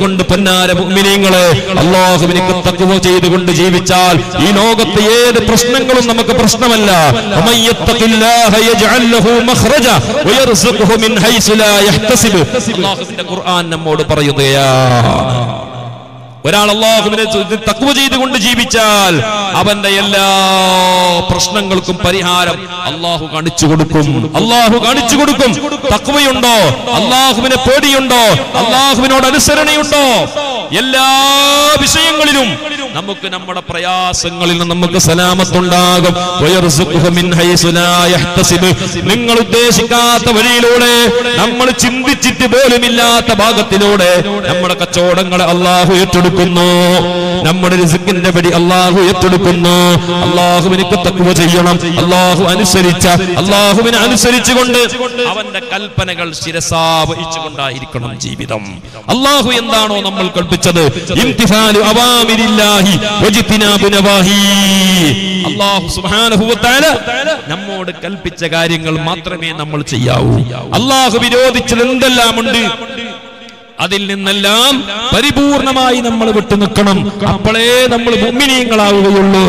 അതുകൊണ്ട് പൊന്നാര മുഅ്മിനീങ്ങളെ അള്ളാഹുവിനിക്ക് തഖ്വ ചെയ്തുകൊണ്ട് ജീവിച്ചാൽ ഈ ലോകത്തെ ഏത് പ്രശ്നങ്ങളും നമുക്ക് പ്രശ്നമല്ല. ഖുർആൻ നമ്മോട് പറയുകയാണ് ഒരാൾ അള്ളാഹുവിനെ തക്കുവ ചെയ്തുകൊണ്ട് ജീവിച്ചാൽ അവന്റെ എല്ലാ പ്രശ്നങ്ങൾക്കും പരിഹാരം അള്ളാഹു കാണിച്ചു കൊടുക്കും. അള്ളാഹു കാണിച്ചു കൊടുക്കും. തക്കുവയുണ്ടോ അള്ളാഹുവിനെ പേടിയുണ്ടോ? അള്ളാഹുവിനോട് അനുസരണയുണ്ടോ? എല്ലാ വിഷയങ്ങളിലും നമുക്ക് നമ്മുടെ പ്രയാസങ്ങളിൽ നിന്ന് നമുക്ക് സലാമത്തുണ്ടാകും. നിങ്ങൾ ഉദ്ദേശിക്കാത്ത വഴിയിലൂടെ നമ്മൾ ചിന്തിച്ചിട്ട് പോലുമില്ലാത്ത ഭാഗത്തിലൂടെ നമ്മുടെ കച്ചവടങ്ങളെ അള്ളാഹു ഏറ്റെടുക്കുന്നു നമ്മുടെ റിസുക്കിന്റെ പടി അള്ളാഹു ഏറ്റെടുക്കുന്നു. അള്ളാഹുവിനിക്ക് തക്കുവ ചെയ്യണം. അള്ളാഹു അനുസരിച്ച അള്ളാഹുവിനെ അനുസരിച്ചുകൊണ്ട് അവന്റെ കൽപ്പനകൾ ശിരസാവഹിച്ചുകൊണ്ടായിരിക്കണം ജീവിതം. അള്ളാഹു എന്താണോ നമ്മൾ കൽപ്പിച്ചത്. അള്ളാഹു നമ്മോട് കൽപ്പിച്ച കാര്യങ്ങൾ മാത്രമേ നമ്മൾ ചെയ്യാവൂ. അള്ളാഹു വിരോധിച്ചത് എന്തെല്ലാമുണ്ട്? അതിൽ നിന്നെല്ലാം പരിപൂർണമായി നമ്മൾ വിട്ടു നിൽക്കണം. അപ്പോഴേ നമ്മൾ മുമ്മിനീയങ്ങളാവുകയുള്ളൂ